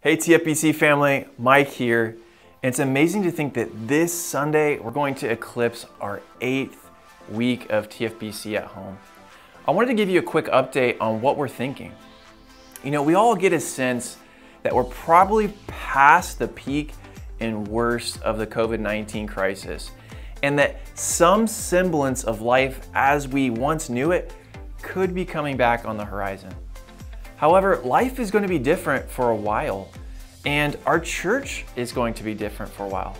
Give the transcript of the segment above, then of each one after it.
Hey TFBC family, Mike here. And it's amazing to think that this Sunday we're going to eclipse our eighth week of TFBC at home. I wanted to give you a quick update on what we're thinking. You know, we all get a sense that we're probably past the peak and worst of the COVID 19 crisis, and that some semblance of life as we once knew it could be coming back on the horizon. However, life is going to be different for a while, and our church is going to be different for a while.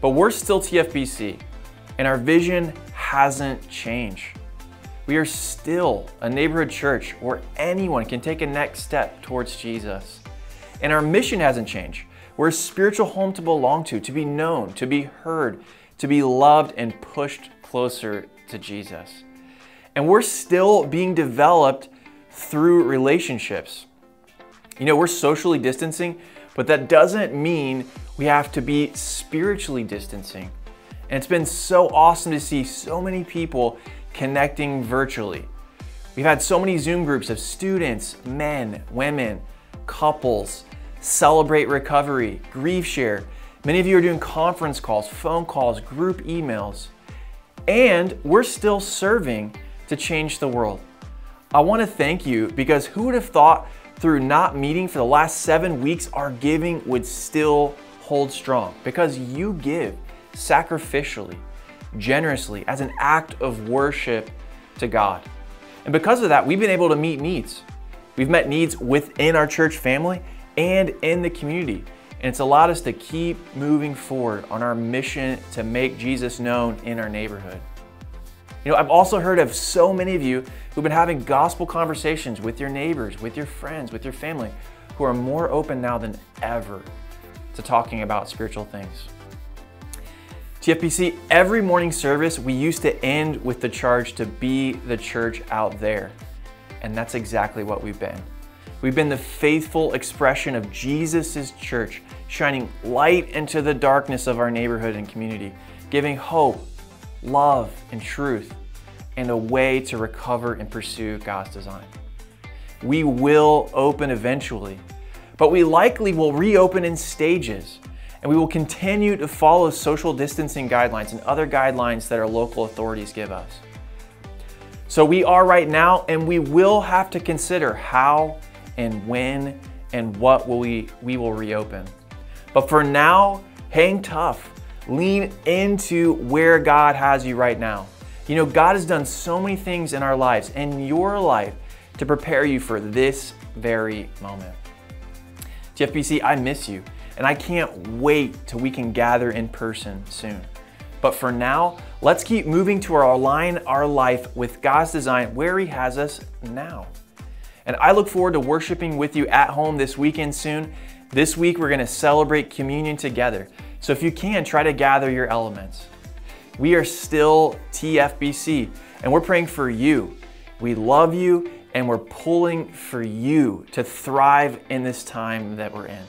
But we're still TFBC, and our vision hasn't changed. We are still a neighborhood church where anyone can take a next step towards Jesus. And our mission hasn't changed. We're a spiritual home to belong to, to be known, to be heard, to be loved, and pushed closer to Jesus. And we're still being developed through relationships. You know, we're socially distancing, but that doesn't mean we have to be spiritually distancing. And it's been so awesome to see so many people connecting virtually. We've had so many Zoom groups of students, men, women, couples, celebrate recovery, grief share. Many of you are doing conference calls, phone calls, group emails. And we're still serving to change the world. I want to thank you because who would have thought through not meeting for the last seven weeks, our giving would still hold strong? Because you give sacrificially, generously, as an act of worship to God. And because of that, we've been able to meet needs. We've met needs within our church family and in the community. And it's allowed us to keep moving forward on our mission to make Jesus known in our neighborhood. You know, I've also heard of so many of you who've been having gospel conversations with your neighbors, with your friends, with your family, who are more open now than ever to talking about spiritual things. TFBC, every morning service, we used to end with the charge to be the church out there. And that's exactly what we've been. We've been the faithful expression of Jesus' church, shining light into the darkness of our neighborhood and community, giving hope, love, and truth, and a way to recover and pursue God's design. We will open eventually, but we likely will reopen in stages, and we will continue to follow social distancing guidelines and other guidelines that our local authorities give us. So we are right now, and we will have to consider how and when and what will we, we will reopen. But for now, hang tough Lean into where God has you right now. You know, God has done so many things in our lives and your life to prepare you for this very moment. TFBC, I miss you, and I can't wait till we can gather in person soon. But for now, let's keep moving to align our life with God's design where He has us now. And I look forward to worshiping with you at home this weekend soon. This week, we're going to celebrate communion together. So if you can, try to gather your elements. We are still TFBC and we're praying for you. We love you and we're pulling for you to thrive in this time that we're in.